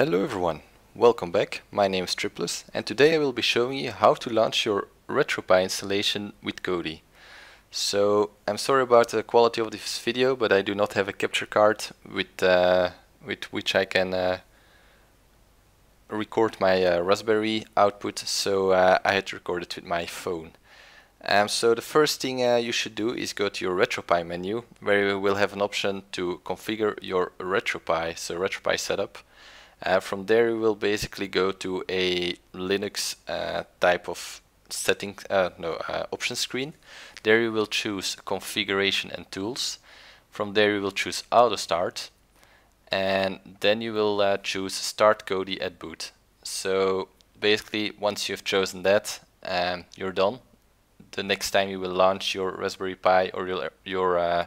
Hello everyone, welcome back. My name is Triplus and today I will be showing you how to launch your RetroPie installation with Kodi. So I'm sorry about the quality of this video but I do not have a capture card with, uh, with which I can uh, record my uh, Raspberry output so uh, I had to record it with my phone. Um, so the first thing uh, you should do is go to your RetroPie menu where you will have an option to configure your RetroPie, so RetroPie setup. Uh, from there you will basically go to a Linux uh, type of setting, uh, no, uh, option screen. There you will choose configuration and tools. From there you will choose auto start and then you will uh, choose start Kodi at boot. So basically once you've chosen that um, you're done. The next time you will launch your Raspberry Pi or your, your uh,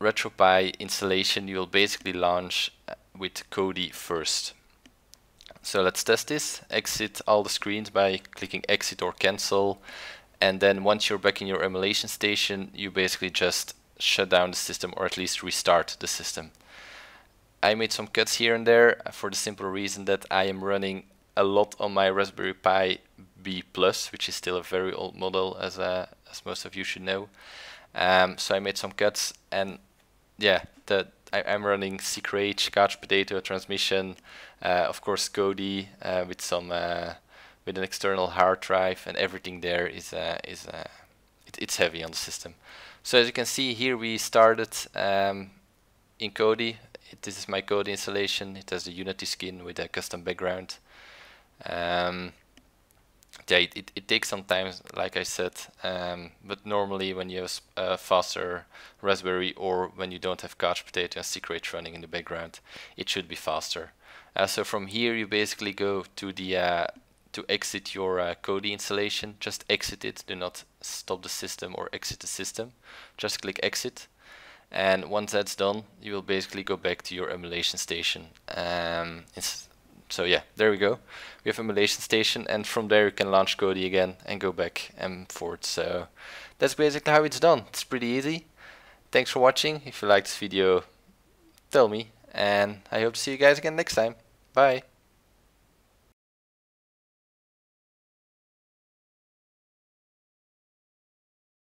RetroPie installation you will basically launch with Kodi first. So let's test this. Exit all the screens by clicking exit or cancel. And then once you're back in your emulation station, you basically just shut down the system or at least restart the system. I made some cuts here and there for the simple reason that I am running a lot on my Raspberry Pi B+, which is still a very old model as, uh, as most of you should know. Um, so I made some cuts and yeah, the I, am running Secret, Couch Potato transmission, uh, of course Kodi uh, with some uh, with an external hard drive, and everything there is is it, it's heavy on the system. So as you can see here, we started um, in Kodi. It, this is my Kodi installation. It has a Unity skin with a custom background. Um, yeah, it, it, it, takes some time, like I said, um, but normally when you have a faster Raspberry or when you don't have Couch Potato and Secret running in the background, it should be faster. Uh, so from here you basically go to the uh, to exit your uh, Kodi installation. Just exit it. Do not stop the system or exit the system. Just click exit. And once that's done, you will basically go back to your emulation station. Um, so yeah, there we go. We have a emulation station and from there you can launch Kodi again and go back and forth. So that's basically how it's done. It's pretty easy. Thanks for watching. If you liked this video, tell me and I hope to see you guys again next time. Bye.